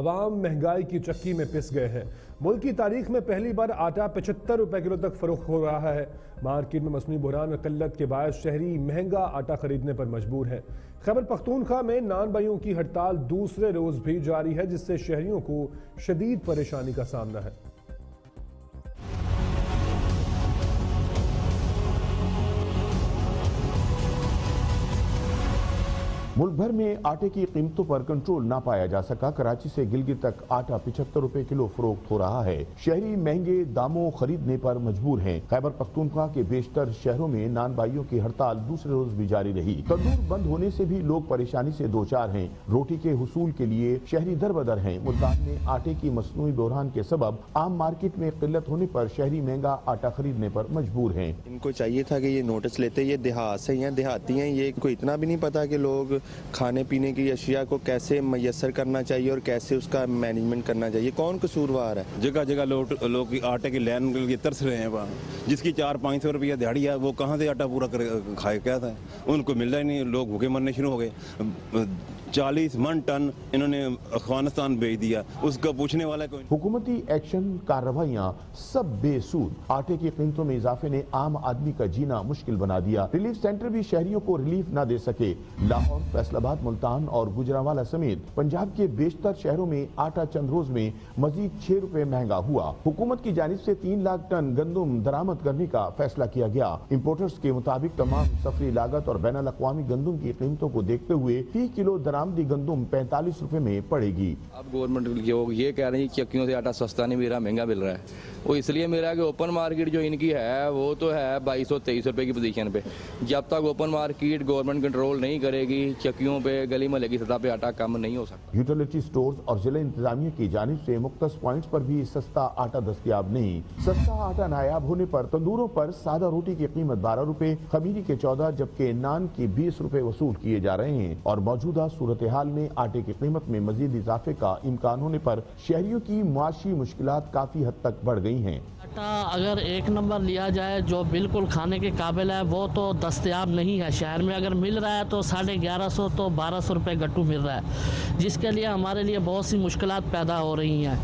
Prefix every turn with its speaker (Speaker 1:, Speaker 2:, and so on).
Speaker 1: عوام مہنگائی کی چکی میں پس گئے ہیں۔ ملک کی تاریخ میں پہلی بار آٹا پچہتر روپے کلو تک فروخت ہو رہا ہے۔ مارکیٹ میں مصنوعی بحران اور قلت کے باعث شہری مہنگا آٹا خریدنے پر مجبور ہیں۔ خیبر پختونخوا میں نان بائیوں کی ہڑتال دوسرے روز بھی جاری ہے، جس سے شہریوں کو شدید پریشانی کا سامنا ہے۔
Speaker 2: ملک بھر میں آٹے کی قیمتوں پر کنٹرول نہ پایا جا سکا، کراچی سے گلگت تک آٹا پچہتر روپے کلو فروخت ہو رہا ہے۔ شہری مہنگے داموں خریدنے پر مجبور ہیں۔ خیبر پختونخوا کے بیشتر شہروں میں نان بائیوں کی ہڑتال دوسرے روز بھی جاری رہی۔ تندور بند ہونے سے بھی لوگ پریشانی سے دوچار ہیں۔ روٹی کے حصول کے لیے شہری در بدر ہیں۔ ملتان میں آٹے کی مصنوعی بحران کے سبب عام مارکیٹ میں قلت ہونے پر شہری مہنگا آٹا خریدنے پر مجبور ہیں۔
Speaker 3: ان کو چاہیے تھا کہ یہ نوٹس لیتے، یہ دیہات سے ہیں، دیہاتی ہیں، یہ کوئی اتنا بھی نہیں پتا کہ لوگ کھانے پینے کی اشیاء کو کیسے میسر کرنا چاہیے اور کیسے اس کا مینجمنٹ کرنا چاہیے؟ کون قصوروار ہے؟
Speaker 4: جگہ جگہ لوگ لوگ آٹے کی لین کے لیے ترس رہے ہیں وہاں۔ جس کی چار پانچ سو روپیہ دیہڑی ہے وہ کہاں سے آٹا پورا کر کھائے کیا تھا؟ ان کو مل رہا ہی نہیں لوگ بھوکے مرنے شروع ہو گئے۔ چالیس من ٹن انہوں نے افغانستان بھیج دیا۔ اس کا پوچھنے والا کوئی
Speaker 2: حکومتی ایکشن کارروائیاں سب بے سود۔ آٹے کی قیمتوں میں اضافے نے عام آدمی کا جینا مشکل بنا دیا۔ ریلیف سینٹر بھی شہریوں کو ریلیف نہ دے سکے۔ لاہور فیصل آباد، ملتان اور گجراوالا سمیت پنجاب کے بیشتر شہروں میں آٹا چند روز میں مزید چھ روپے مہنگا ہوا۔ حکومت کی جانب سے تین لاکھ ٹن گندم درامت کرنے کا فیصلہ کیا گیا۔ امپورٹرز کے مطابق تمام سفری لاگت اور بین الاقوامی گندم کی قیمتوں کو دیکھتے ہوئے فی کلو درامدی گندم پینتالیس روپے میں پڑے گی۔
Speaker 5: اب گورنمنٹ یہ کہہ رہی کہ چکیوں سے آٹا سستا نہیں، میرا مہنگا مل رہا ہے۔ وہ اس لیے میرا کہ اوپن مارکیٹ جو ان کی ہے، وہ تو ہے بائیس سو تیئیس روپے کی پوزیشن پہ۔ جب تک اوپن مارکیٹ گورنمنٹ کنٹرول نہیں کرے گی چکیوں پہ گلی محلے کی سطح پہ آٹا کم نہیں ہو سکتا۔
Speaker 2: یوٹیلیٹی سٹورز اور ضلع انتظامیہ کی جانب سے مختص پوائنٹس پر بھی سستا آٹا دستیاب نہیں۔ سستا آٹا نایاب ہونے پر تندوروں پر سادہ روٹی کی قیمت بارہ روپے خمیری کے چودہ، جبکہ نان کی بیس روپے وصول کیے جا رہے ہیں۔ اور موجودہ صورتحال میں آٹے کی قیمت میں مزید اضافے کا امکان ہونے پر شہریوں کی معاشی مشکلات کافی حد تک بڑھ گئی ہیں۔
Speaker 6: آٹا اگر ایک نمبر لیا جائے جو بالکل کھانے کے قابل ہے، وہ تو دستیاب نہیں ہے۔ شہر میں اگر مل رہا ہے تو ساڑھے گیارہ سو تو بارہ سو روپے گٹو مل رہا ہے، جس کے لیے ہمارے لیے بہت سی مشکلات پیدا ہو رہی ہیں۔